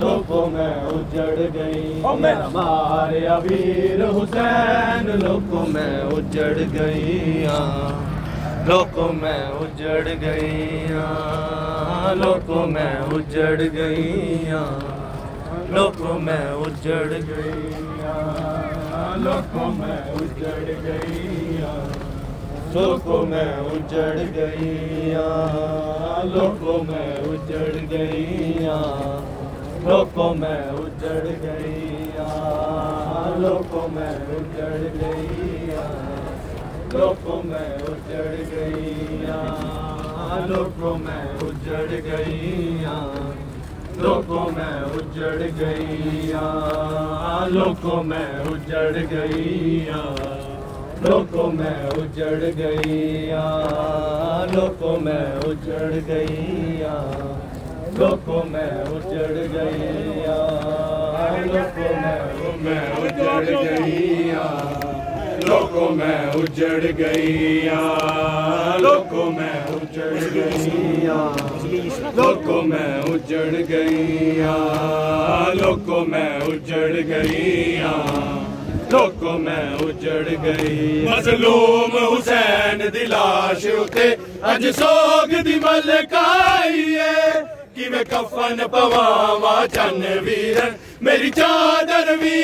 लोगों में उजड़ गई। हमारे वीर हुसैन, लोगों में उजड़ गई। लोगों में उजड़ गई। लोगों में उजड़ गई। लोगों में उजड़ गई। लोगों में उजड़ गई। लोगों में उजड़ गई लोगों में उजड़ गई लोगों में उजड़ गई लोगों में उजड़ गई लोगों में उजड़ गई लोगों में उजड़ गई लोगों में उजड़ गई लोगों में उजड़ गई लोको मैं उजड़ गईया लोको मैं उजड़ गईया लोको मैं उजड़ गईया लोको मैं मैं उजड़ गईया लोको मैं उजड़ गईया लोको मैं उजड़ गईया लोको मैं उजड़ गईया लोको मैं उजड़ गईया लोगों में उजड़ गई। मजलूम हुसैन दिलाश उते, अज सोग दी मलकाईए किवे कफन पवावा चन वीरन, मेरी चादर भी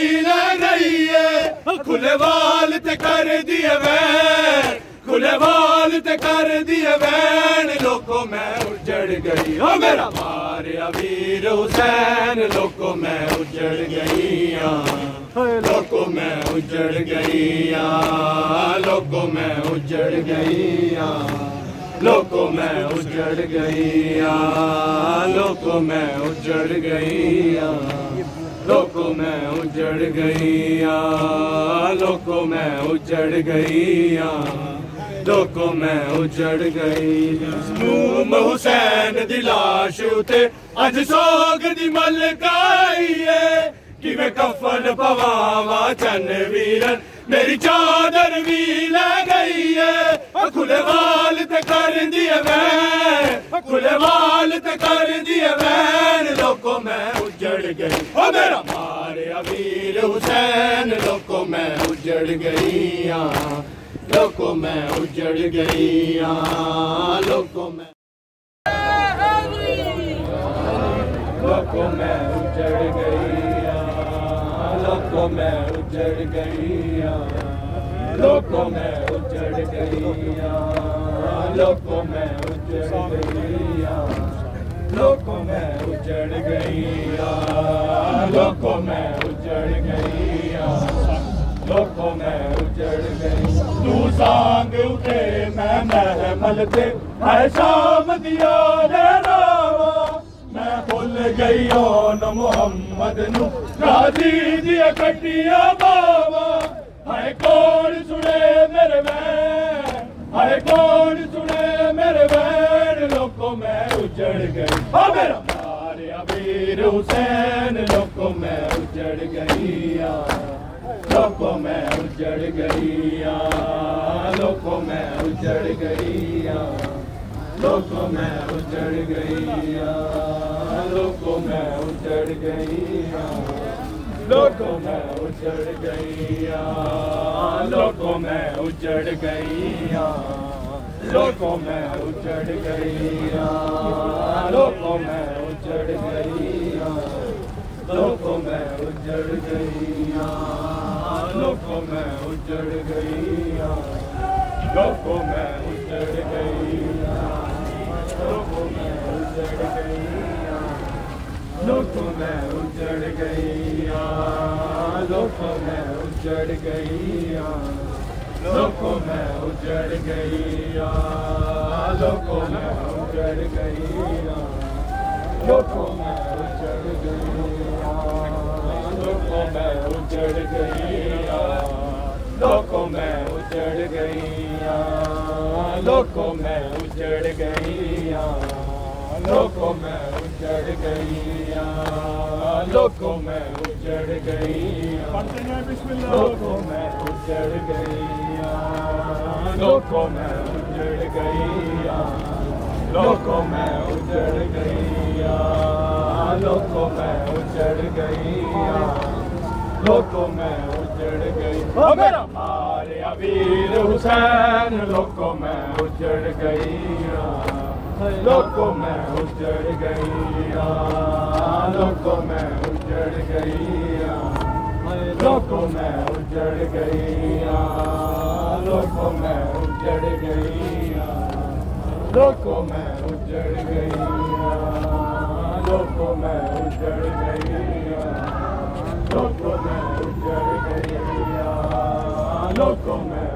गई है। खुले वाल ते कर दिए वैन, खुले वाल ते कर दिए वैन। लोगों में उजड़ गई। ओ मेरा मारिया वीर हुसैन, लोगों में उजड़ गई। लोगों में उजड़ गई लोगों में उजड़ गई लोगों में उजड़ गई लोगों में उजड़ गई लोगों में उजड़ गई लोगों में उजड़ गई लोगों में उजड़ गई मुम हुसैन दिलाश उते, अज सोग दी मलकाईए Kime kafan pavava can viren Meri çadır vi le gਈ ਏ ਖੁਲੇ ਵਾਲ ਤੇ ਕਰਦੀ ਏ ਮੈਂ ਖੁਲੇ ਵਾਲ ਤੇ ਕਰਦੀ ਏ ਮੈਂ ਲੋਕੋ ਮੈਂ ਉਜੜ ਗਈ ਓ ਮੇਰਾ ਮਾਰਿਆ ਵੀਰ ਹੁਸੈਨ ਲੋਕੋ ਮੈਂ ਉਜੜ ਗਈ ਆ ਲੋਕੋ ਮੈਂ ਉਜੜ ਗਈ ਆ ਲੋਕੋ ਮੈਂ ਲੋਕੋ ਮੈਂ लोगों में उजड़ गई लोगों में उजड़ गई लोगों में उजड़ गई लोगों में उजड़ गई लोगों में उजड़ गई लोगों में उजड़ गई तू सांग उठे, मैं महमल थे है शाम दिया मैं भुल गई न मोहम्मद नु राज़ी दिया कटिया बाबा हाय कौन सुने मेरे वैन हाय कौन सुने मेरे वैन लोगों में उजड़ गई ओ मेरा मारिया वीर हुसैन लोगों में उजड़ गई लोगों में उजड़ गई लोगों में उजड़ गई लोगों में उजड़ गई, लोगों में उजड़ गई। लोगों में उजड़ गई लोगों में उजड़ गई लोगों में उजड़ गई लोगों में उजड़ गई लोगों में उजड़ गई लोगों में उजड़ गई लोगों में उजड़ गई लोगों में उजड़ गई लोगों में उजड़ गैया लोगों में उजड़ गैया लोगों में उजड़ गैया लोगों में उजड़ गैया लोगों में उजड़ गई लोगों में उजड़ गैया लोगों में उजड़ गई लोगों में उजड़ गई लोगों में उजड़ गई लोगों में उजड़ गई लोगों में उजड़ गई लोगों में उजड़ गई लोगों में उजड़ गई लोगों में उजड़ गई लोगों में उजड़ गई हमारे अबीर हुसैन लोगों में उजड़ गई लोको मैं उजड़ गैया लोको मैं उजड़ गैया लोको मैं उजड़ गैया लोको मैं उजड़ गैया लोको मैं उजड़ गैया लोको मैं उजड़ गैया लोको मैं उजड़ गैया लोको मैं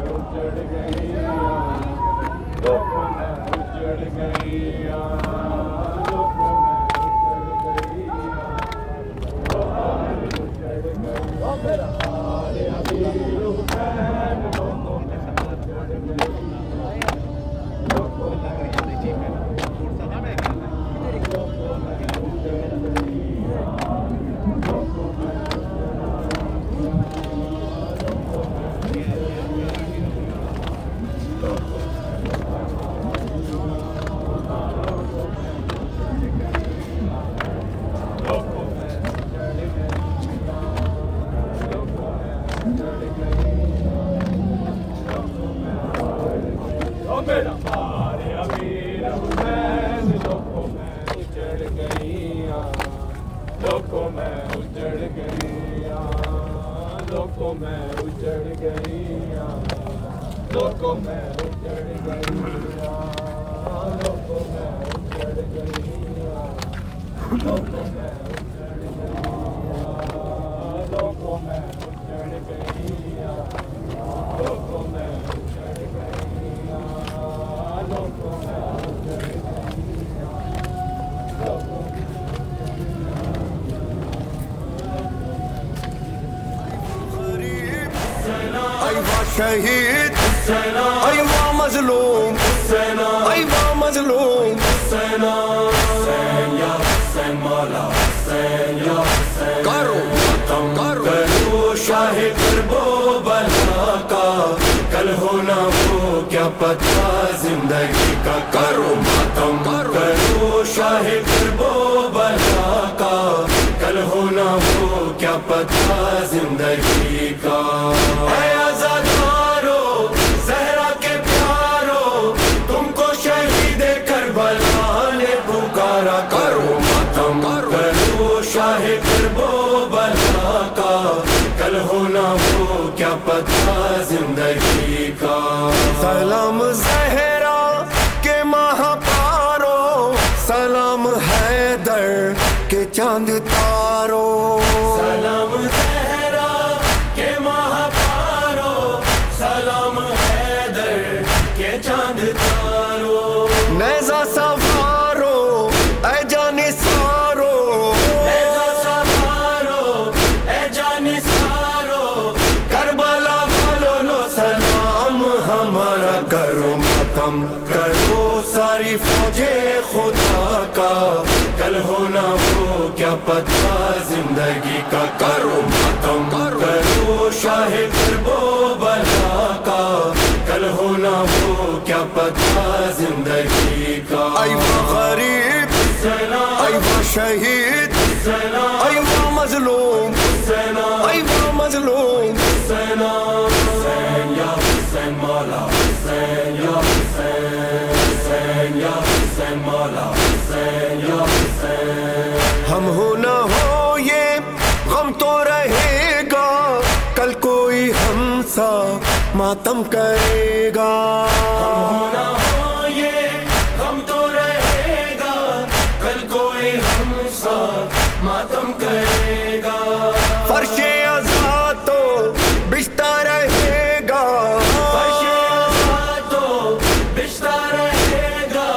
ओ मेरा हमारे अमीर हुसैन लोगों में उजड़ गई लोगों में उजड़ गई लोगों में उजड़ गई लोगों में उजड़ गई लोगों में उजड़ गई लोगों में शहीद। अयवा मजलूम। अयवा मजलूम। करो करो करो शाहे करबो का कल होना वो क्या पता ज़िंदगी का। करो मातम करो शाहे करबो बला का कल होना वो क्या पता ज़िंदगी का शाहे करबो बला का। कल होना वो क्या पता ज़िंदगी का। सलाम जहरा के महापारो। सलाम हैदर के चाँद तारो। सलाम जहरा के महापारो। सलाम हैदर के चाँद तारो। का कल होना वो क्या पता ज़िंदगी का करो खत्म करो शाहे वो बला का कल होना वो क्या पता ज़िंदगी का अयवा गरीब आई वो शहीद। मातम करेगा। होना हो ये हम तो रहेगा। कल कोई हमसा मातम करेगा। फर्शे तो बिस्ता रहेगा। फर्शे आज़ाद तो बिछता रहेगा।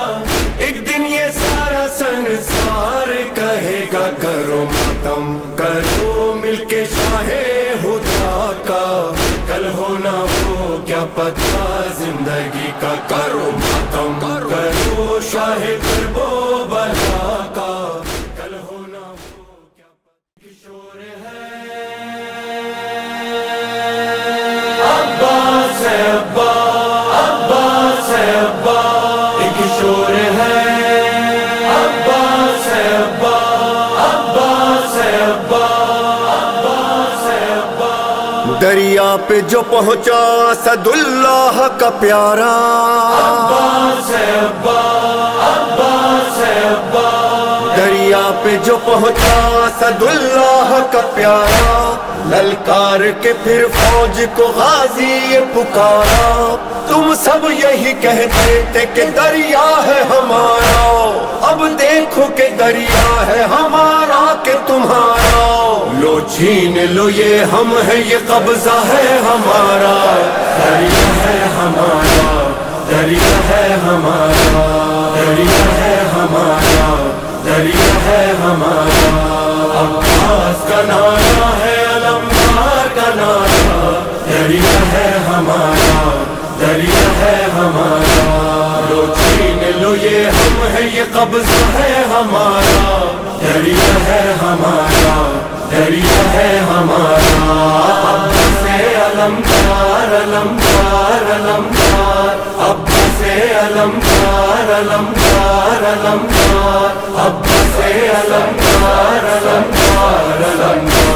एक दिन ये सारा संसार कहेगा करो मातम करो मिलके शाहे। पता ज़िंदगी का करो मातम करो शाहे करबो पे जो पहुँचा सदुल्लाह का प्यारा। दरिया पे जो पहुँचा, सदुल्लाह का प्यारा। ललकार के फिर फौज को गाजी ये पुकारा। तुम सब यही कहते थे कि दरिया है हमारा। अब देखो कि दरिया है हमारा के तुम्हारा। लो छीन लो ये हम है, ये कब्जा है हमारा। दरिया है हमारा, दरिया है हमारा। हम है ये कब्जा है हमारा। दरिया है हमारा, दरिया है हमारा। अब से अलमदार अलमदार अलमदार अब से अलमदार अलमदार अलमदार अब से अलमदार अलमदार अलमदार